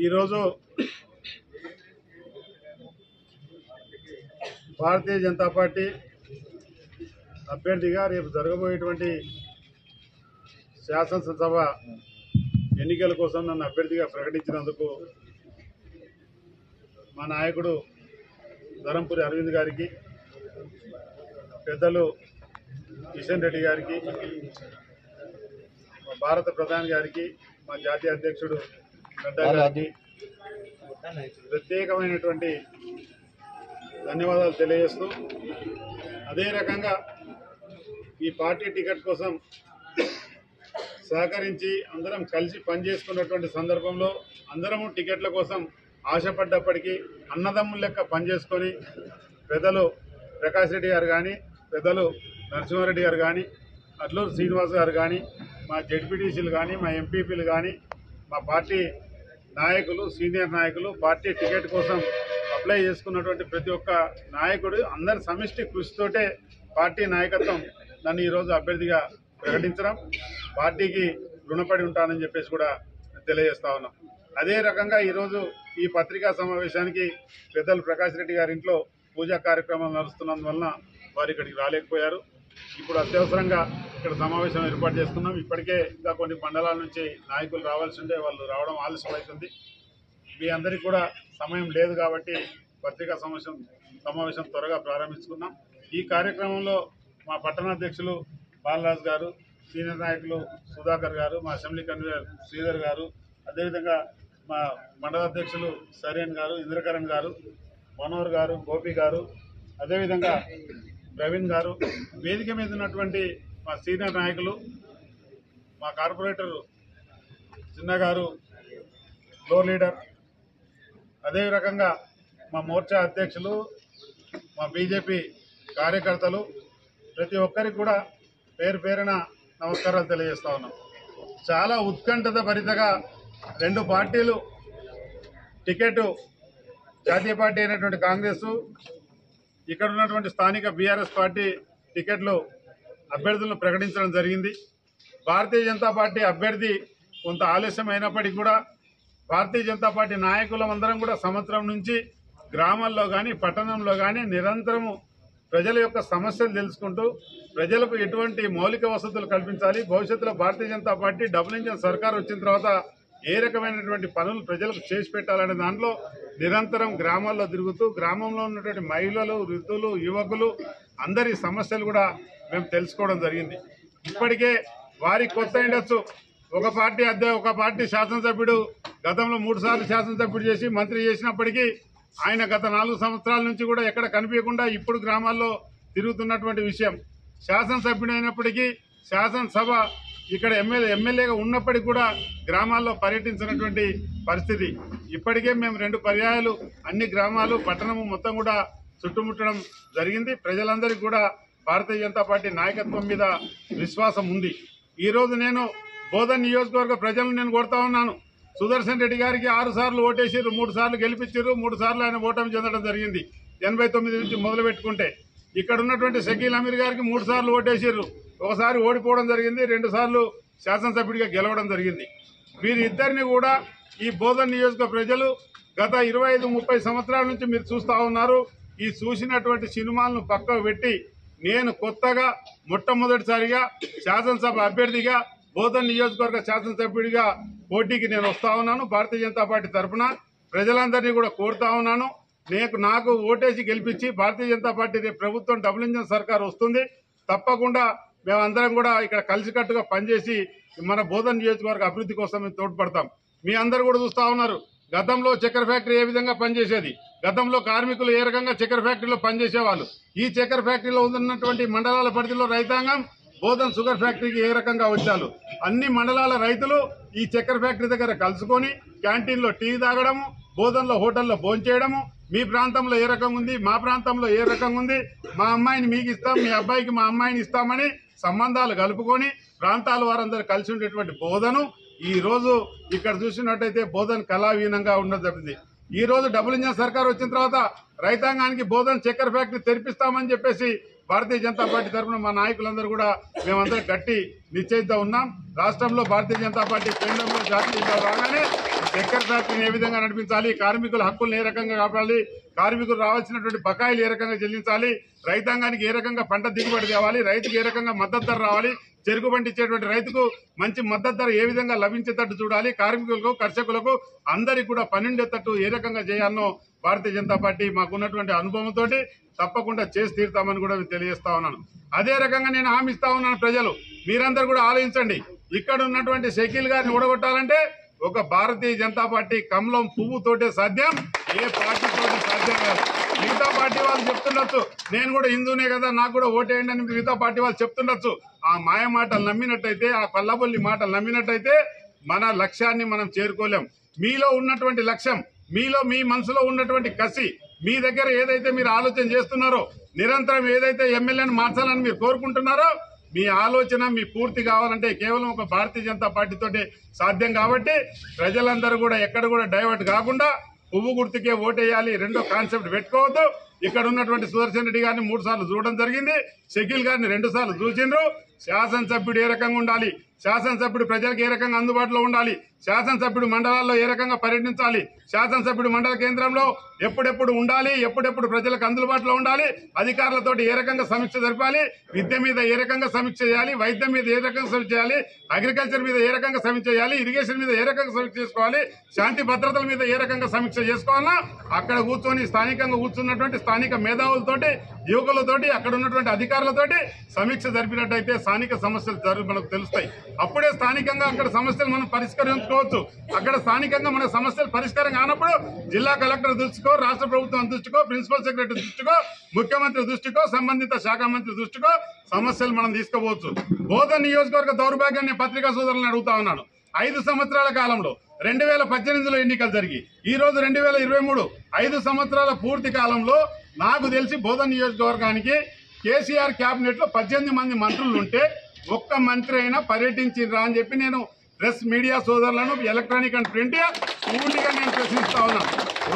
ఈరోజు భారతీయ జనతా పార్టీ అభ్యర్థిగా రేపు జరగబోయేటువంటి శాసనసభ ఎన్నికల కోసం నన్ను అభ్యర్థిగా ప్రకటించినందుకు మా నాయకుడు ధరంపురి అరవింద్ గారికి పెద్దలు కిషన్ రెడ్డి గారికి మా భారత ప్రధాని గారికి మా జాతీయ అధ్యక్షుడు గారికి ప్రత్యేకమైనటువంటి ధన్యవాదాలు తెలియజేస్తూ అదే రకంగా ఈ పార్టీ టికెట్ కోసం సహకరించి అందరం కలిసి పనిచేసుకున్నటువంటి సందర్భంలో అందరము టికెట్ల కోసం ఆశపడ్డప్పటికీ అన్నదమ్ముల లెక్క పనిచేసుకొని పెద్దలు ప్రకాష్ రెడ్డి గారు కానీ పెద్దలు నరసింహారెడ్డి గారు కానీ అట్లూరు శ్రీనివాస్ గారు కానీ మా జడ్పీటీసీలు కానీ మా ఎంపీపీలు కానీ మా పార్టీ నాయకులు సీనియర్ నాయకులు పార్టీ టికెట్ కోసం అప్లై చేసుకున్నటువంటి ప్రతి ఒక్క నాయకుడు అందరి సమిష్టి కృషితోటే పార్టీ నాయకత్వం నన్ను ఈరోజు అభ్యర్థిగా ప్రకటించడం. పార్టీకి రుణపడి ఉంటానని చెప్పేసి కూడా తెలియజేస్తా ఉన్నాం. అదే రకంగా ఈరోజు ఈ పత్రికా సమావేశానికి పెద్దలు ప్రకాష్ రెడ్డి గారి ఇంట్లో పూజా కార్యక్రమాలు నడుస్తున్నందువలన వారు ఇక్కడికి రాలేకపోయారు. ఇప్పుడు అత్యవసరంగా ఇక్కడ సమావేశం ఏర్పాటు చేసుకున్నాం. ఇప్పటికే ఇంకా కొన్ని మండలాల నుంచి నాయకులు రావాల్సి ఉంటే వాళ్ళు రావడం ఆలస్యం అవుతుంది మీ అందరికీ కూడా సమయం లేదు కాబట్టి పత్రికా సమావేశం సమావేశం త్వరగా ప్రారంభించుకున్నాం ఈ కార్యక్రమంలో మా పట్టణాధ్యక్షులు బాలరాజు గారు సీనియర్ నాయకులు సుధాకర్ గారు మా అసెంబ్లీ కన్వీనర్ శ్రీధర్ గారు అదేవిధంగా మా మండల అధ్యక్షులు సరేన్ గారు ఇంద్రకరణ్ గారు మనోహర్ గారు గోపి గారు అదేవిధంగా ప్రవీణ్ గారు వేదిక మీద ఉన్నటువంటి మా సీనియర్ నాయకులు మా కార్పొరేటర్ చిన్న గారు ఫ్లోర్ లీడర్ అదే రకంగా మా మోర్చా అధ్యక్షులు మా బీజేపీ కార్యకర్తలు ప్రతి ఒక్కరికి కూడా పేరు పేరున నమస్కారాలు తెలియజేస్తా ఉన్నాం. చాలా ఉత్కంఠత భరితగా రెండు పార్టీలు టికెట్ జాతీయ పార్టీ అయినటువంటి కాంగ్రెస్ ఇక్కడ ఉన్నటువంటి స్థానిక బీఆర్ఎస్ పార్టీ టికెట్లు అభ్యర్థులను ప్రకటించడం జరిగింది. భారతీయ జనతా పార్టీ అభ్యర్థి కొంత ఆలస్యం అయినప్పటికీ కూడా భారతీయ జనతా పార్టీ నాయకులమందరం కూడా సంవత్సరం నుంచి గ్రామాల్లో కానీ పట్టణంలో కానీ నిరంతరము ప్రజల యొక్క సమస్యలు తెలుసుకుంటూ ప్రజలకు ఎటువంటి మౌలిక వసతులు కల్పించాలి. భవిష్యత్తులో Bharatiya Janata party double engine సర్కార్ వచ్చిన తర్వాత ఏ రకమైనటువంటి పనులు ప్రజలకు చేసి పెట్టాలనే దాంట్లో నిరంతరం గ్రామాల్లో తిరుగుతూ గ్రామంలో ఉన్నటువంటి మహిళలు వృద్ధులు యువకులు అందరి సమస్యలు కూడా మేము తెలుసుకోవడం జరిగింది. ఇప్పటికే వారికి కొత్త ఉండొచ్చు ఒక పార్టీ అధ్య ఒక పార్టీ శాసనసభ్యుడు గతంలో మూడు సార్లు శాసనసభ్యుడు చేసి మంత్రి చేసినప్పటికీ ఆయన గత నాలుగు సంవత్సరాల నుంచి కూడా ఎక్కడ కనిపించకుండా ఇప్పుడు గ్రామాల్లో తిరుగుతున్నటువంటి విషయం. శాసనసభ్యుడు అయినప్పటికీ శాసనసభ ఇక్కడ ఎమ్మెల్యే ఎమ్మెల్యేగా ఉన్నప్పటికీ కూడా గ్రామాల్లో పర్యటించినటువంటి పరిస్థితి. ఇప్పటికే మేము రెండు పర్యాయాలు అన్ని గ్రామాలు పట్టణము మొత్తం కూడా చుట్టుముట్టడం జరిగింది. ప్రజలందరికీ కూడా భారతీయ జనతా పార్టీ నాయకత్వం మీద విశ్వాసం ఉంది. ఈరోజు నేను బోధన్ నియోజకవర్గ ప్రజలను నేను కొడతా ఉన్నాను. సుదర్శన్ రెడ్డి గారికి ఆరు సార్లు ఓటేసిర్రు మూడు సార్లు గెలిపించారు మూడు సార్లు ఆయన ఓటమి చెందడం జరిగింది. ఎనభై తొమ్మిది నుంచి మొదలు పెట్టుకుంటే ఇక్కడ ఉన్నటువంటి షకీల్ అమీర్ గారికి మూడు సార్లు ఓటేసిర్రు. ఒకసారి ఓడిపోవడం జరిగింది రెండు సార్లు శాసనసభ్యుడిగా గెలవడం జరిగింది. వీరిద్దరిని కూడా ఈ బోధన్ నియోజక ప్రజలు గత ఇరవై ఐదు ముప్పై సంవత్సరాల నుంచి మీరు చూస్తా ఉన్నారు. ఈ చూసినటువంటి సినిమాలను పక్కకు పెట్టి నేను కొత్తగా మొట్టమొదటిసారిగా శాసనసభ అభ్యర్థిగా బోధన్ నియోజకవర్గ శాసనసభ్యుడిగా పోటీకి నేను వస్తా ఉన్నాను. భారతీయ జనతా పార్టీ తరఫున ప్రజలందరినీ కూడా కోరుతా ఉన్నాను. నేను నాకు ఓటేసి గెలిపించి భారతీయ జనతా పార్టీ ప్రభుత్వం డబుల్ ఇంజన్ సర్కార్ వస్తుంది. తప్పకుండా మేమందరం కూడా ఇక్కడ కలిసికట్టుగా పనిచేసి మన బోధన నియోజకవర్గ అభివృద్ధి కోసం మేము తోడ్పడతాం. మీ అందరు కూడా చూస్తా ఉన్నారు గతంలో చక్కెర ఫ్యాక్టరీ ఏ విధంగా పనిచేసేది? గతంలో కార్మికులు ఏ రకంగా చక్కెర ఫ్యాక్టరీలో పనిచేసేవాళ్ళు? ఈ చక్కెర ఫ్యాక్టరీలో ఉన్నటువంటి మండలాల పరిధిలో రైతాంగం బోధన్ షుగర్ ఫ్యాక్టరీకి ఏ రకంగా వచ్చారు? అన్ని మండలాల రైతులు ఈ చక్కెర ఫ్యాక్టరీ దగ్గర కలుసుకొని క్యాంటీన్లో టీ తాగడము బోధనలో హోటల్లో భోంచేయడము మీ ప్రాంతంలో ఏ రకంగా ఉంది మా ప్రాంతంలో ఏ రకంగా ఉంది మా అమ్మాయిని మీకు ఇస్తాం మీ అబ్బాయికి మా అమ్మాయిని ఇస్తామని సంబంధాలు కలుపుకొని ప్రాంతాల వారందరూ కలిసి ఉండేటువంటి బోధను ఈ రోజు ఇక్కడ చూసినట్టయితే బోధన కళావీనంగా ఉండడం జరిగింది. ఈ రోజు డబుల్ ఇంజన్ సర్కార్ వచ్చిన తర్వాత రైతాంగానికి బోధన చక్కెర ఫ్యాక్టరీ తెరిపిస్తామని చెప్పేసి భారతీయ జనతా పార్టీ తరఫున మా నాయకులందరూ కూడా మేమందరం గట్టి నిశ్చయిత ఉన్నాం. రాష్ట్రంలో భారతీయ జనతా పార్టీ కేంద్రంలో జాతీయ రాగానే చక్కెర ఫ్యాక్టరీని ఏ విధంగా నడిపించాలి కార్మికుల హక్కులను ఏ రకంగా కాపాడాలి కార్మికులు రావాల్సినటువంటి బకాయిలు ఏ రకంగా చెల్లించాలి? రైతాంగానికి ఏ రకంగా పంట దిగుబడి తేవాలి? రైతుకు ఏ రకంగా మద్దతు ధర రావాలి? చెరుకు పండించేటువంటి రైతుకు మంచి మద్దతు ధర ఏ విధంగా లభించేటట్టు చూడాలి? కార్మికులకు కర్షకులకు అందరికి కూడా పనిండేటట్టు ఏ రకంగా చేయాలనో భారతీయ జనతా పార్టీ మాకున్నటువంటి అనుభవంతో తప్పకుండా చేసి తీరుతామని కూడా తెలియజేస్తా ఉన్నాను. అదే రకంగా నేను హామీ ఇస్తా ఉన్నాను ప్రజలు. మీరందరూ కూడా ఆలోచించండి. ఇక్కడ ఉన్నటువంటి షకీల్ గారిని ఊడగొట్టాలంటే ఒక భారతీయ జనతా పార్టీ కమలం పువ్వుతోటే సాధ్యం? ఏ పార్టీతో సాధ్యం కాదు. మిగతా పార్టీ వాళ్ళు చెప్తుండొచ్చు. నేను కూడా హిందూనే కదా నాకు కూడా ఓటేయండి అని మిగతా పార్టీ వాళ్ళు చెప్తుండొచ్చు. ఆ మాయ మాటలు నమ్మినట్టయితే ఆ పల్లబొల్లి మాటలు నమ్మినట్టయితే మన లక్ష్యాన్ని మనం చేరుకోలేం. మీలో ఉన్నటువంటి లక్ష్యం మీలో మీ మనసులో ఉన్నటువంటి కసి మీ దగ్గర ఏదైతే మీరు ఆలోచన చేస్తున్నారో నిరంతరం ఏదైతే ఎమ్మెల్యేని మార్చాలని మీరు కోరుకుంటున్నారో మీ ఆలోచన మీ పూర్తి కావాలంటే కేవలం ఒక భారతీయ జనతా పార్టీతోటే సాధ్యం కాబట్టి ప్రజలందరూ కూడా ఎక్కడ కూడా డైవర్ట్ కాకుండా పువ్వు గుర్తుకే ఓటేయాలి రెండో కాన్సెప్ట్ పెట్టుకోవద్దు. ఇక్కడ ఉన్నటువంటి సుదర్శన్ రెడ్డి గారిని మూడు సార్లు చూడడం జరిగింది. షకీల్ గారిని రెండు సార్లు చూసిండ్రు. శాసనసభ్యుడు ఏ రకంగా ఉండాలి? శాసనసభ్యుడు ప్రజలకు ఏ రకంగా అందుబాటులో ఉండాలి? శాసనసభ్యుడు మండలాల్లో ఏ రకంగా పర్యటించాలి? శాసనసభ్యుడు మండల కేంద్రంలో ఎప్పుడెప్పుడు ఉండాలి? ఎప్పుడెప్పుడు ప్రజలకు అందుబాటులో ఉండాలి? అధికారులతోటి ఏ రకంగా సమీక్ష జరపాలి? విద్య మీద ఏ రకంగా సమీక్ష చేయాలి? వైద్యం మీద ఏ రకంగా సమీక్ష చేయాలి? అగ్రికల్చర్ మీద ఏ రకంగా సమీక్ష చేయాలి? ఇరిగేషన్ మీద ఏ రకంగా సమీక్ష చేసుకోవాలి? శాంతి భద్రతల మీద ఏ రకంగా సమీక్ష చేసుకోవాలన్నా అక్కడ కూర్చొని స్థానికంగా కూర్చున్నటువంటి స్థానిక మేధావులతోటి యువకులతోటి అక్కడ ఉన్నటువంటి అధికారులతోటి సమీక్ష జరిపినట్టయితే స్థానిక సమస్యలు మనకు తెలుస్తాయి. అప్పుడే స్థానికంగా అక్కడ సమస్యలు మనం పరిష్కరించుకోవచ్చు. అక్కడ స్థానికంగా మన సమస్యలు పరిష్కారం కానప్పుడు జిల్లా కలెక్టర్ దృష్టికో రాష్ట్ర ప్రభుత్వం దృష్టికో ప్రిన్సిపల్ సెక్రటరీ దృష్టికో ముఖ్యమంత్రి దృష్టికో సంబంధిత శాఖ మంత్రి దృష్టికో సమస్యలు మనం తీసుకోవచ్చు బోధన నియోజకవర్గ దౌర్భాగ్యాన్ని పత్రికా సోదరులను అడుగుతా ఉన్నాను. ఐదు సంవత్సరాల కాలంలో రెండు వేల పద్దెనిమిదిలో ఎన్నికలు జరిగి ఈ రోజు రెండు వేల ఇరవై మూడు ఐదు సంవత్సరాల పూర్తి కాలంలో నాకు తెలిసి బోధన నియోజకవర్గానికి కేసీఆర్ క్యాబినెట్లో లో పద్దెనిమిది మంది మంత్రులు ఉంటే ఒక్క మంత్రి అయినా పర్యటించిండ్రా అని చెప్పి నేను ప్రెస్ మీడియా సోదరులను ఎలక్ట్రానిక్ అండ్ ప్రింట్ పూర్తిగా నేను ప్రశ్నిస్తా ఉన్నాను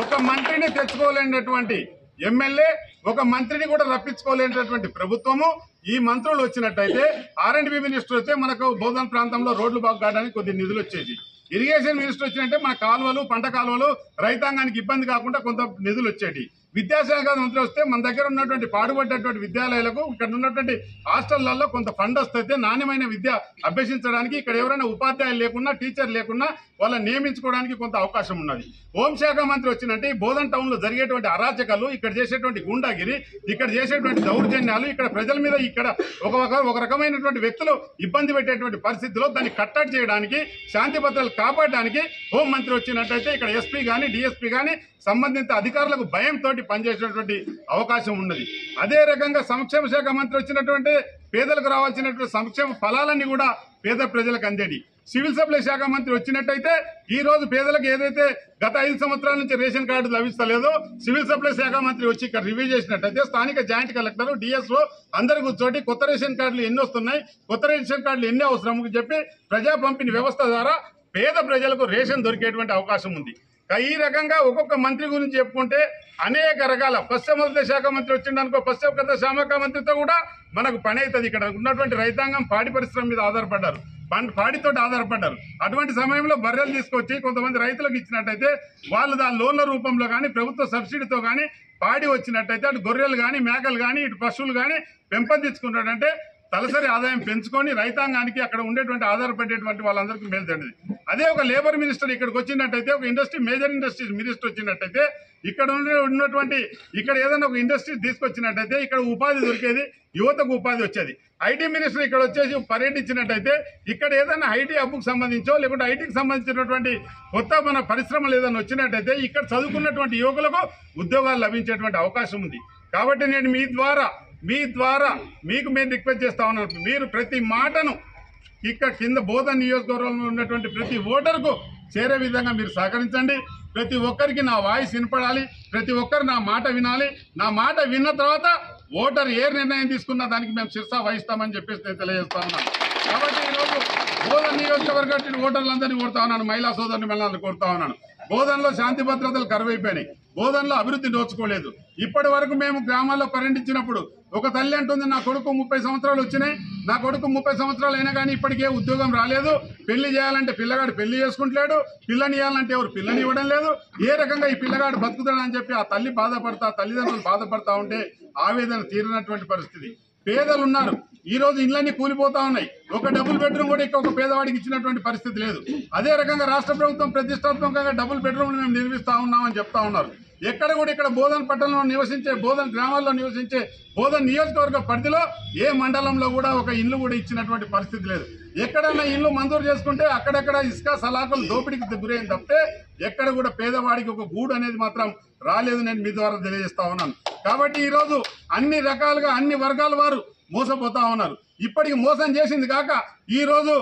ఒక మంత్రిని తెచ్చుకోలేనటువంటి ఎమ్మెల్యే ఒక మంత్రిని కూడా రప్పించుకోలేనటువంటి ప్రభుత్వము ఈ మంత్రులు వచ్చినట్టయితే ఆర్ అండ్ బి మినిస్టర్ వస్తే మనకు బోధన ప్రాంతంలో రోడ్లు బాగుకాడడానికి కొద్ది నిధులు వచ్చేది ఇరిగేషన్ మినిస్టర్ వచ్చినట్టే మన కాలువలు పంట కాలువలు రైతాంగానికి ఇబ్బంది కాకుండా కొంత నిధులు వచ్చేటి. విద్యాశాఖ మంత్రి వస్తే మన దగ్గర ఉన్నటువంటి పాడుపడ్డటువంటి విద్యాలయాలకు ఇక్కడ ఉన్నటువంటి హాస్టళ్ళలో కొంత ఫండ్ వస్తే నాణ్యమైన విద్య అభ్యసించడానికి ఇక్కడ ఎవరైనా ఉపాధ్యాయులు లేకున్నా టీచర్ లేకున్నా వాళ్ళని నియమించుకోవడానికి కొంత అవకాశం ఉన్నది. హోంశాఖ మంత్రి వచ్చినట్టే ఈ బోధన్ టౌన్లో జరిగేటువంటి అరాచకాలు ఇక్కడ చేసేటువంటి గుండాగిరి ఇక్కడ చేసేటువంటి దౌర్జన్యాలు ఇక్కడ ప్రజల మీద ఇక్కడ ఒక ఒక- రకమైనటువంటి వ్యక్తులు ఇబ్బంది పెట్టేటువంటి పరిస్థితిలో దాన్ని కట్టడి చేయడానికి శాంతి భద్రతలు కాపాడడానికి హోం మంత్రి వచ్చినట్టయితే ఇక్కడ ఎస్పీ గాని డిఎస్పీ గాని సంబంధిత అధికారులకు భయంతో పనిచేసేటువంటి అవకాశం ఉన్నది. అదే రకంగా సంక్షేమ శాఖ మంత్రి వచ్చినటువంటి పేదలకు రావాల్సినటువంటి సంక్షేమ ఫలాలన్నీ కూడా పేద ప్రజలకు అందేది. సివిల్ సప్లై శాఖ మంత్రి వచ్చినట్టయితే ఈ రోజు పేదలకు ఏదైతే గత ఐదు సంవత్సరాల నుంచి రేషన్ కార్డు లభిస్తలేదో సివిల్ సప్లై శాఖ మంత్రి వచ్చి ఇక్కడ రివ్యూ చేసినట్టయితే స్థానిక జాయింట్ కలెక్టర్ డిఎస్ఓ అందరు కూర్చోటి కొత్త రేషన్ కార్డులు ఎన్ని వస్తున్నాయి కొత్త రేషన్ కార్డులు ఎన్ని అవసరం అని చెప్పి ప్రజా పంపిణీ వ్యవస్థ ద్వారా పేద ప్రజలకు రేషన్ దొరికేటువంటి అవకాశం ఉంది. ఈ రకంగా ఒక్కొక్క మంత్రి గురించి చెప్పుకుంటే అనేక రకాల పశ్చిమ శాఖ మంత్రి వచ్చిండనుకో పశ్చిమ శాఖ మంత్రితో కూడా మనకు పని అవుతుంది. ఇక్కడ ఉన్నటువంటి రైతాంగం పాడి పరిశ్రమ మీద ఆధారపడ్డారు. పాడితో ఆధారపడ్డారు. అటువంటి సమయంలో బర్రెలు తీసుకొచ్చి కొంతమంది రైతులకు ఇచ్చినట్టయితే వాళ్ళు దాని లోన్ల రూపంలో కానీ ప్రభుత్వ సబ్సిడీతో కానీ పాడి వచ్చినట్టయితే అటు గొర్రెలు కానీ మేకలు కానీ ఇటు పశువులు కానీ పెంపొందించుకున్నాడంటే తలసరి ఆదాయం పెంచుకొని రైతాంగానికి అక్కడ ఉండేటువంటి ఆధారపడేటువంటి వాళ్ళందరికీ మేలు అదే ఒక లేబర్ మినిస్టర్ ఇక్కడికి వచ్చినట్టయితే ఒక ఇండస్ట్రీ మేజర్ ఇండస్ట్రీస్ మినిస్టర్ వచ్చినట్టయితే ఇక్కడ ఉండే ఉన్నటువంటి ఇక్కడ ఏదైనా ఒక ఇండస్ట్రీ తీసుకొచ్చినట్టయితే ఇక్కడ ఉపాధి దొరికేది యువతకు ఉపాధి వచ్చేది. ఐటీ మినిస్టర్ ఇక్కడ వచ్చేసి పర్యటించినట్టయితే ఇక్కడ ఏదైనా ఐటీ హబ్కు సంబంధించో లేకుంటే ఐటీకి సంబంధించినటువంటి కొత్త మన పరిశ్రమలు ఏదైనా వచ్చినట్టయితే ఇక్కడ చదువుకున్నటువంటి యువకులకు ఉద్యోగాలు లభించేటువంటి అవకాశం ఉంది. కాబట్టి నేను మీ ద్వారా మీ ద్వారా మీకు మేము రిక్వెస్ట్ చేస్తా ఉన్నాను మీరు ప్రతి మాటను ఇక్కడ కింద బోధన నియోజకవర్గంలో ఉన్నటువంటి ప్రతి ఓటర్కు చేరే విధంగా మీరు సహకరించండి. ప్రతి ఒక్కరికి నా వాయిస్ వినపడాలి. ప్రతి ఒక్కరు నా మాట వినాలి. నా మాట విన్న తర్వాత ఓటర్ ఏ నిర్ణయం తీసుకున్నా దానికి మేము శిరసా వహిస్తామని చెప్పేసి నేను తెలియజేస్తా ఉన్నాను కాబట్టి ఈరోజు బోధన నియోజకవర్గ ఓటర్లందరినీ కోరుతా ఉన్నాను. మహిళా సోదరుని మహిళలను కోరుతా ఉన్నాను. బోధనలో శాంతి భద్రతలు కరువైపోయినాయి. బోధనలో అభివృద్ధి నోచుకోలేదు. ఇప్పటి వరకు మేము గ్రామాల్లో పర్యటించినప్పుడు ఒక తల్లి అంటుంది నా కొడుకు ముప్పై సంవత్సరాలు వచ్చినాయి. నా కొడుకు ముప్పై సంవత్సరాలు అయినా కానీ ఇప్పటికే ఉద్యోగం రాలేదు. పెళ్ళి చేయాలంటే పిల్లగాడు పెళ్ళి చేసుకుంటలేడు. పిల్లని ఇవ్వాలంటే ఎవరు పిల్లని ఇవ్వడం లేదు. ఏ రకంగా ఈ పిల్లగాడు బతుకుతాడని చెప్పి ఆ తల్లి బాధపడతా తల్లిదండ్రులు బాధపడతా ఉంటే ఆవేదన తీరినటువంటి పరిస్థితి. పేదలు ఉన్నారు ఈ రోజు ఇళ్ళన్నీ కూలిపోతా ఉన్నాయి. ఒక డబుల్ బెడ్రూమ్ కూడా ఇక్కడ ఒక పేదవాడికి ఇచ్చినటువంటి పరిస్థితి లేదు. అదే రకంగా రాష్ట్ర ప్రభుత్వం ప్రతిష్టాత్మకంగా డబుల్ బెడ్రూమ్ మేము నిర్మిస్తా ఉన్నామని చెప్తా ఉన్నారు. ఎక్కడ కూడా ఇక్కడ బోధన్ పట్టణంలో నివసించే బోధన్ గ్రామాల్లో నివసించే బోధన్ నియోజకవర్గ పరిధిలో ఏ మండలంలో కూడా ఒక ఇల్లు కూడా ఇచ్చినటువంటి పరిస్థితి లేదు. ఎక్కడన్నా ఇల్లు మంజూరు చేసుకుంటే అక్కడక్కడ ఇసుక సలాకులు దోపిడీకి గురైంది తప్పితే ఎక్కడ కూడా పేదవాడికి ఒక గూడు అనేది మాత్రం రాలేదు నేను మీ ద్వారా తెలియజేస్తా ఉన్నాను. కాబట్టి ఈరోజు అన్ని రకాలుగా అన్ని వర్గాల వారు మోసపోతా ఉన్నారు. ఇప్పటికి మోసం చేసింది కాక ఈరోజు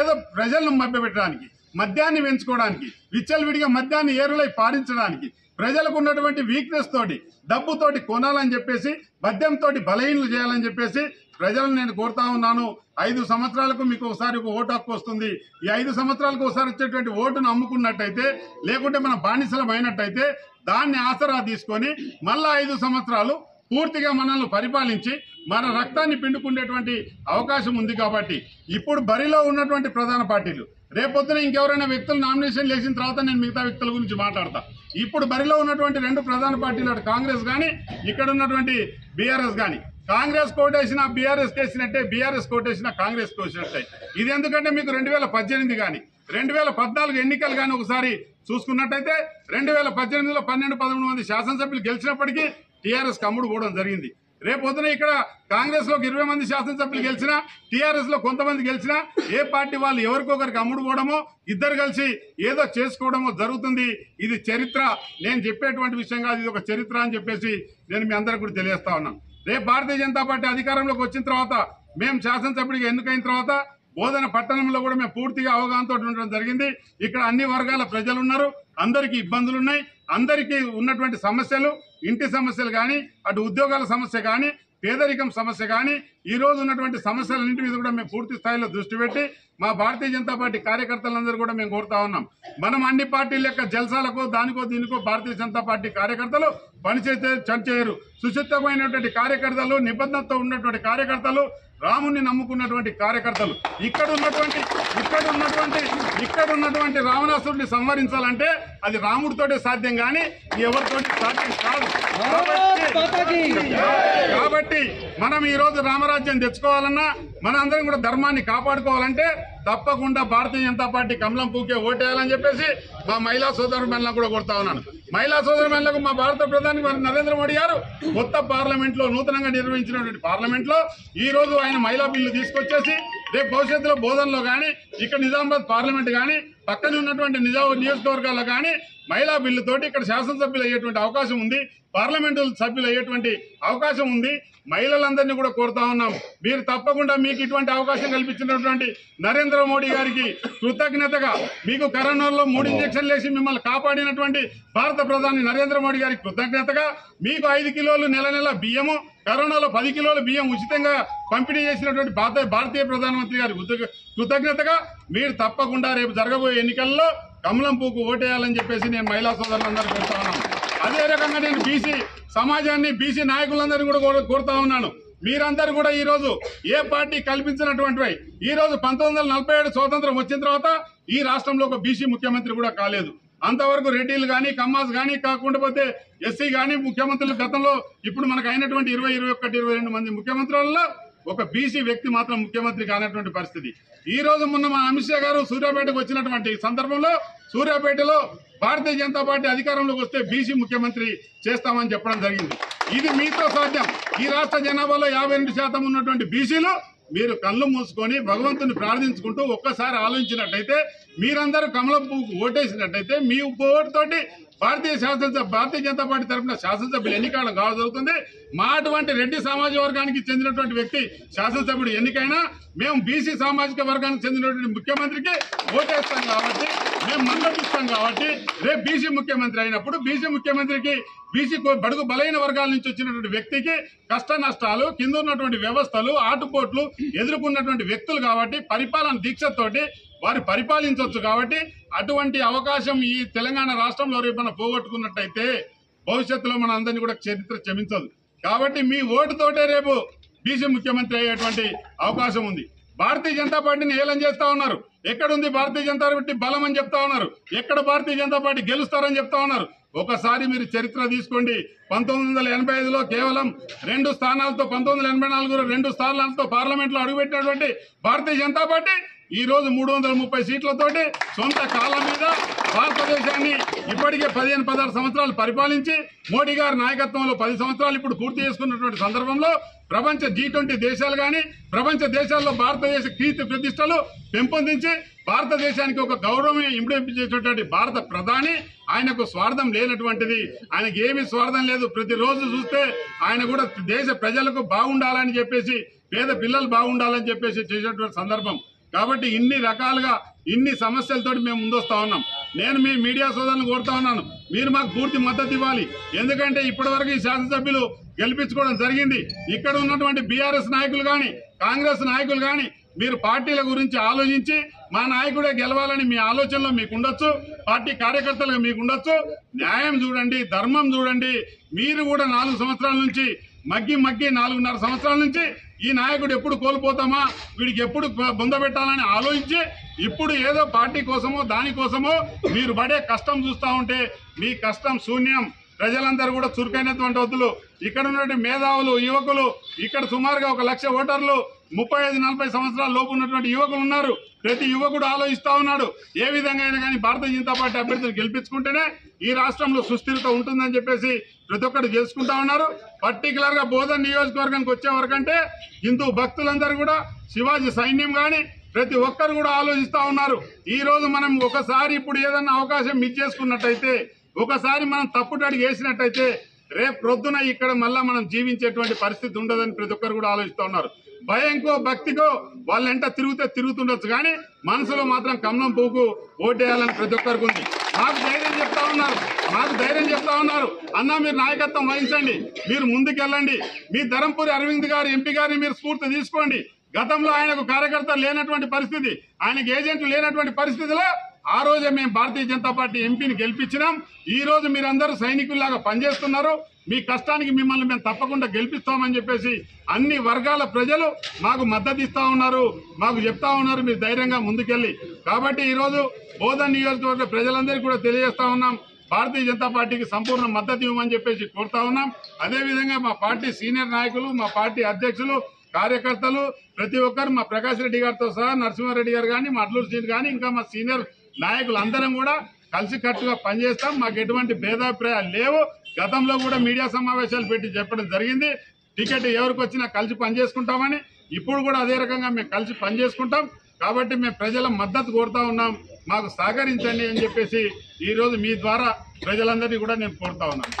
ఏదో ప్రజలను మభ్యపెట్టడానికి మద్యాన్ని పెంచుకోవడానికి విచ్చలవిడిగా మద్యాన్ని ఏరులై పారించడానికి ప్రజలకు ఉన్నటువంటి వీక్నెస్ తోటి డబ్బుతోటి కొనాలని చెప్పేసి మద్యంతో బలహీనలు చేయాలని చెప్పేసి ప్రజలను నేను కోరుతా ఉన్నాను. ఐదు సంవత్సరాలకు మీకు ఒకసారి ఒక ఓటు హక్కు వస్తుంది. ఈ ఐదు సంవత్సరాలకు ఒకసారి వచ్చేటువంటి ఓటును అమ్ముకున్నట్టయితే లేకుంటే మన బానిసలం అయినట్టయితే దాన్ని ఆసరా తీసుకొని మళ్ళా ఐదు సంవత్సరాలు పూర్తిగా మనల్ని పరిపాలించి మన రక్తాన్ని పిండుకునేటువంటి అవకాశం ఉంది కాబట్టి ఇప్పుడు బరిలో ఉన్నటువంటి ప్రధాన పార్టీలు రేపొద్దున ఇంకెవరైనా వ్యక్తులు నామినేషన్ వేసిన తర్వాత నేను మిగతా వ్యక్తుల గురించి మాట్లాడతా. ఇప్పుడు బరిలో ఉన్నటువంటి రెండు ప్రధాన పార్టీలు అటు కాంగ్రెస్ కానీ ఇక్కడ ఉన్నటువంటి బీఆర్ఎస్ కానీ కాంగ్రెస్ కోటేసిన బీఆర్ఎస్ కేసినట్టే బీఆర్ఎస్ కోటేసిన కాంగ్రెస్ కోసినట్టే. ఇది ఎందుకంటే మీకు రెండు వేల పద్దెనిమిది కానీ రెండు వేల పద్నాలుగు ఎన్నికలు కానీ ఒకసారి చూసుకున్నట్టయితే రెండు వేల పద్దెనిమిదిలో పన్నెండు పదమూడు మంది శాసనసభ్యులు గెలిచినప్పటికీ టీఆర్ఎస్ కమ్ముడు పోవడం జరిగింది. రేపు పొద్దున ఇక్కడ కాంగ్రెస్లో ఇరవై మంది శాసనసభ్యులు గెలిచినా టీఆర్ఎస్లో కొంతమంది గెలిచినా ఏ పార్టీ వాళ్ళు ఎవరికొకరికి అమ్ముడు పోవడమో ఇద్దరు కలిసి ఏదో చేసుకోవడమో జరుగుతుంది. ఇది చరిత్ర. నేను చెప్పేటువంటి విషయం కాదు ఇది ఒక చరిత్ర అని చెప్పేసి నేను మీ అందరికి కూడా తెలియజేస్తా ఉన్నాను. రేపు భారతీయ జనతా పార్టీ అధికారంలోకి వచ్చిన తర్వాత మేము శాసనసభ్యుడిగా ఎన్నికైన తర్వాత బోధన పట్టణంలో కూడా మేము పూర్తిగా అవగాహనతో ఉండడం జరిగింది. ఇక్కడ అన్ని వర్గాల ప్రజలు ఉన్నారు. అందరికీ ఇబ్బందులు ఉన్నాయి అందరికీ ఉన్నటువంటి సమస్యలు. ఇంటి సమస్యలు కానీ అటు ఉద్యోగాల సమస్య కానీ పేదరికం సమస్య కానీ ఈ రోజు ఉన్నటువంటి సమస్యలన్నింటి మీద కూడా మేము పూర్తి స్థాయిలో దృష్టి పెట్టి మా భారతీయ జనతా పార్టీ కార్యకర్తలందరూ కూడా మేము కోరుతా ఉన్నాం. మనం అన్ని పార్టీల యొక్క జల్సాలకు దానికో దీనికో భారతీయ జనతా పార్టీ కార్యకర్తలు పనిచేసే చేయరు సుచితమైనటువంటి కార్యకర్తలు నిబంధనతో ఉన్నటువంటి కార్యకర్తలు రాముని నమ్ముకున్నటువంటి కార్యకర్తలు ఇక్కడ ఉన్నటువంటి ఇక్కడ ఉన్నటువంటి ఇక్కడ ఉన్నటువంటి రావణాసురుడిని సంహరించాలంటే అది రాముడితోటే సాధ్యం కానీ ఎవరితోటి సాధ్యం కాదు. కాబట్టి మనం ఈ రోజు రామరాజ్యం తెచ్చుకోవాలన్నా మన అందరం కూడా ధర్మాన్ని కాపాడుకోవాలంటే తప్పకుండా భారతీయ జనతా పార్టీ కమలం పూకే ఓటేయాలని చెప్పేసి మా మహిళా సోదరుమణులను కూడా కొడతా ఉన్నాను. మహిళా సోదరుమణులకు మా భారత ప్రధాని నరేంద్ర మోడీ గారు కొత్త పార్లమెంట్లో నూతనంగా నిర్వహించినటువంటి పార్లమెంట్లో ఈ రోజు ఆయన మహిళా బిల్లు తీసుకొచ్చేసి రేపు భవిష్యత్తులో బోధనలో కానీ ఇక్కడ నిజామాబాద్ పార్లమెంట్ కానీ పక్కన ఉన్నటువంటి నిజా నియోజకవర్గాల్లో కానీ మహిళా బిల్లు తోటి ఇక్కడ శాసనసభ్యులు అయ్యేటువంటి అవకాశం ఉంది పార్లమెంటు సభ్యులు అయ్యేటువంటి అవకాశం ఉంది. మహిళలందరినీ కూడా కోరుతా ఉన్నాం. మీరు తప్పకుండా మీకు ఇటువంటి అవకాశం కల్పించినటువంటి నరేంద్ర మోడీ గారికి కృతజ్ఞతగా మీకు కరోనాలో మూడు ఇంజక్షన్లు వేసి మిమ్మల్ని కాపాడినటువంటి భారత ప్రధాని నరేంద్ర మోడీ గారికి కృతజ్ఞతగా మీకు ఐదు కిలోలు నెల నెల బియ్యము కరోనాలో పది కిలోల బియ్యం ఉచితంగా పంపిణీ చేసినటువంటి భారత భారతీయ ప్రధానమంత్రి గారి కృతజ్ఞతగా మీరు తప్పకుండా రేపు జరగబోయే ఎన్నికల్లో కమలం పూకు ఓటేయాలని చెప్పేసి నేను మహిళా సోదరులందరూ కోరుతా ఉన్నాను. అదే రకంగా నేను బీసీ సమాజాన్ని బీసీ నాయకులందరినీ కూడా కోరుతా ఉన్నాను. మీరందరూ కూడా ఈ రోజు ఏ పార్టీ కల్పించినటువంటివి ఈ రోజు పంతొమ్మిది వందల నలభై ఏడు స్వాతంత్రం వచ్చిన తర్వాత ఈ రాష్ట్రంలో ఒక బీసీ ముఖ్యమంత్రి కూడా కాలేదు. అంతవరకు రెడ్డిలు కానీ కమ్మాస్ కానీ కాకుండా పోతే ఎస్సీ కానీ ముఖ్యమంత్రులు గతంలో ఇప్పుడు మనకు అయినటువంటి ఇరవై ఇరవై ఒకటి ఇరవై రెండు మంది ముఖ్యమంత్రులలో ఒక బీసీ వ్యక్తి మాత్రం ముఖ్యమంత్రి కానటువంటి పరిస్థితి. ఈ రోజు మొన్న మా అమిత్ షా గారు సూర్యాపేటకు వచ్చినటువంటి సందర్భంలో సూర్యాపేటలో భారతీయ జనతా పార్టీ అధికారంలోకి వస్తే బీసీ ముఖ్యమంత్రి చేస్తామని చెప్పడం జరిగింది. ఇది మీతో సాధ్యం. ఈ రాష్ట్ర జనాభాలో యాభై రెండు శాతం ఉన్నటువంటి బీసీలు మీరు కళ్ళు మూసుకొని భగవంతుని ప్రార్థించుకుంటూ ఒక్కసారి ఆలోచించినట్టయితే మీరందరూ కమల పువ్వుకు ఓటేసినట్టయితే మీ ఓటుతోటి భారతీయ శాసనసభ భారతీయ జనతా పార్టీ తరఫున శాసనసభ్యులు ఎన్నికడం కావడం జరుగుతుంది. మా అటువంటి రెడ్డి సామాజిక వర్గానికి చెందినటువంటి వ్యక్తి శాసనసభ్యుడు ఎన్నికైనా మేము బీసీ సామాజిక వర్గానికి చెందినటువంటి ముఖ్యమంత్రికి ఓటేస్తాం కాబట్టి మేము మద్దతు కాబట్టి రేపు బీసీ ముఖ్యమంత్రి అయినప్పుడు బీసీ ముఖ్యమంత్రికి బీసీ బడుగు బలైన వర్గాల నుంచి వచ్చినటువంటి వ్యక్తికి కష్ట నష్టాలు కింద ఉన్నటువంటి వ్యవస్థలు ఆటుపోట్లు ఎదుర్కొన్నటువంటి వ్యక్తులు కాబట్టి పరిపాలన దీక్షతోటి వారు పరిపాలించవచ్చు కాబట్టి అటువంటి అవకాశం ఈ తెలంగాణ రాష్ట్రంలో రేపన పోగొట్టుకున్నట్టయితే భవిష్యత్తులో మన అందరినీ కూడా చరిత్ర క్షమించదు. కాబట్టి మీ ఓటుతోటే రేపు బీసీ ముఖ్యమంత్రి అయ్యేటువంటి అవకాశం ఉంది. భారతీయ జనతా పార్టీని ఏలం చేస్తా ఉన్నారు. ఎక్కడుంది భారతీయ జనతా పార్టీ బలం అని చెప్తా ఉన్నారు. ఎక్కడ భారతీయ జనతా పార్టీ గెలుస్తారని చెప్తా ఉన్నారు. ఒకసారి మీరు చరిత్ర తీసుకోండి. పంతొమ్మిది వందల ఎనభై ఐదులో కేవలం రెండు స్థానాలతో పంతొమ్మిది ఎనభై నాలుగులో రెండు స్థానాలతో పార్లమెంట్లో అడుగుపెట్టినటువంటి భారతీయ జనతా పార్టీ ఈ రోజు మూడు వందల ముప్పై సీట్లతోటి సొంత కాలం మీద భారతదేశాన్ని ఇప్పటికే పదిహేను పదహారు సంవత్సరాలు పరిపాలించి మోడీ గారి నాయకత్వంలో పది సంవత్సరాలు ఇప్పుడు పూర్తి చేసుకున్నటువంటి సందర్భంలో ప్రపంచ జీ ట్వంటీ దేశాలు కానీ ప్రపంచ దేశాల్లో భారతదేశ కీర్తి ప్రతిష్టలు పెంపొందించి భారతదేశానికి ఒక గౌరవం ఇంప్లించేటటువంటి భారత ప్రధాని ఆయనకు స్వార్థం లేనటువంటిది. ఆయనకి ఏమీ స్వార్థం లేదు. ప్రతిరోజు చూస్తే ఆయన కూడా దేశ ప్రజలకు బాగుండాలని చెప్పేసి పేద పిల్లలు బాగుండాలని చెప్పేసి చేసినటువంటి సందర్భం. కాబట్టి ఇన్ని రకాలుగా ఇన్ని సమస్యలతోటి మేము ముందొస్తా ఉన్నాం. నేను మీ మీడియా సోదరులను కోరుతా ఉన్నాను. మీరు మాకు పూర్తి మద్దతు ఇవ్వాలి. ఎందుకంటే ఇప్పటివరకు ఈ శాసనసభ్యులు గెలిపించుకోవడం జరిగింది. ఇక్కడ ఉన్నటువంటి బీఆర్ఎస్ నాయకులు కానీ కాంగ్రెస్ నాయకులు కానీ మీరు పార్టీల గురించి ఆలోచించి మా నాయకుడే గెలవాలని మీ ఆలోచనలో మీకు ఉండొచ్చు పార్టీ కార్యకర్తలుగా మీకు ఉండొచ్చు న్యాయం చూడండి ధర్మం చూడండి. మీరు కూడా నాలుగు సంవత్సరాల నుంచి మగ్గి మగ్గి నాలుగున్నర సంవత్సరాల నుంచి ఈ నాయకుడు ఎప్పుడు కోల్పోతామా? వీడికి ఎప్పుడు బొందబెట్టాలని ఆలోచించి ఇప్పుడు ఏదో పార్టీ కోసమో దానికోసమో మీరు పడే కష్టం చూస్తా ఉంటే మీ కష్టం శూన్యం. ప్రజలందరూ కూడా చురుకైనటువంటి వద్దులు. ఇక్కడ ఉన్నటువంటి మేధావులు యువకులు ఇక్కడ సుమారుగా ఒక లక్ష ఓటర్లు ముప్పై ఐదు నలభై సంవత్సరాల లోపు ఉన్నటువంటి యువకులు ఉన్నారు. ప్రతి యువకుడు ఆలోచిస్తా ఉన్నాడు. ఏ విధంగా అయినా కానీ భారతీయ జనతా పార్టీ అభ్యర్థులు గెలిపించుకుంటేనే ఈ రాష్ట్రంలో సుస్థిరత ఉంటుందని చెప్పేసి ప్రతి ఒక్కరు చేసుకుంటా ఉన్నారు. పర్టికులర్గా బోధన్ నియోజకవర్గానికి వచ్చే వరకంటే హిందూ భక్తులందరూ కూడా శివాజీ సైన్యం కానీ ప్రతి ఒక్కరు కూడా ఆలోచిస్తా ఉన్నారు. ఈ రోజు మనం ఒకసారి ఇప్పుడు ఏదన్నా అవకాశం మిస్ చేసుకున్నట్టయితే ఒకసారి మనం తప్పుడు అడిగి వేసినట్టయితే రేపు ప్రొద్దున ఇక్కడ మళ్ళా మనం జీవించేటువంటి పరిస్థితి ఉండదని ప్రతి ఒక్కరు కూడా ఆలోచిస్తూ ఉన్నారు. భయంకో భక్తికో వాళ్ళ ఎంట తిరుగుతుండొచ్చు. కానీ మనసులో మాత్రం కమలం పువ్వుకు ఓటేయాలని ప్రతి ఒక్కరికి ఉంది. మాకు ధైర్యం చెప్తా ఉన్నారు. మాకు ధైర్యం చెప్తా ఉన్నారు. అన్న మీరు నాయకత్వం వహించండి. మీరు ముందుకెళ్ళండి. మీ ధరంపూరి అరవింద్ గారు ఎంపీ గారిని మీరు స్ఫూర్తి తీసుకోండి. గతంలో ఆయనకు కార్యకర్తలు లేనటువంటి పరిస్థితి ఆయనకు ఏజెంట్లు లేనటువంటి పరిస్థితిలో ఆ రోజే మేము భారతీయ జనతా పార్టీ ఎంపీని గెలిపించినాం. ఈ రోజు మీరందరూ సైనికుల్లాగా పనిచేస్తున్నారు. మీ కష్టానికి మిమ్మల్ని మేము తప్పకుండా గెలిపిస్తామని చెప్పేసి అన్ని వర్గాల ప్రజలు మాకు మద్దతు ఇస్తా ఉన్నారు మాకు చెప్తా ఉన్నారు మీరు ధైర్యంగా ముందుకెళ్ళి. కాబట్టి ఈరోజు బోధన్ నియోజకవర్గ ప్రజలందరికీ కూడా తెలియజేస్తా ఉన్నాం. భారతీయ జనతా పార్టీకి సంపూర్ణ మద్దతు ఇవ్వమని చెప్పేసి కోరుతా ఉన్నాం. అదేవిధంగా మా పార్టీ సీనియర్ నాయకులు మా పార్టీ అధ్యక్షులు కార్యకర్తలు ప్రతి ఒక్కరు మా ప్రకాష్ రెడ్డి గారితో సహా నరసింహారెడ్డి గారు కానీ మా అడ్లూరు సీట్ కానీ ఇంకా మా సీనియర్ నాయకులు అందరం కూడా కలిసికట్టుగా పనిచేస్తాం. మాకు ఎటువంటి భేదాభిప్రాయాలు లేవు. గతంలో కూడా మీడియా సమావేశాలు పెట్టి చెప్పడం జరిగింది. టికెట్ ఎవరికి వచ్చినా కలిసి పనిచేసుకుంటామని ఇప్పుడు కూడా అదే రకంగా మేము కలిసి పనిచేసుకుంటాం కాబట్టి మేము ప్రజల మద్దతు కోరుతా ఉన్నాం. మాకు సహకరించండి అని చెప్పేసి ఈరోజు మీ ద్వారా ప్రజలందరినీ కూడా నేను కోరుతా ఉన్నాను.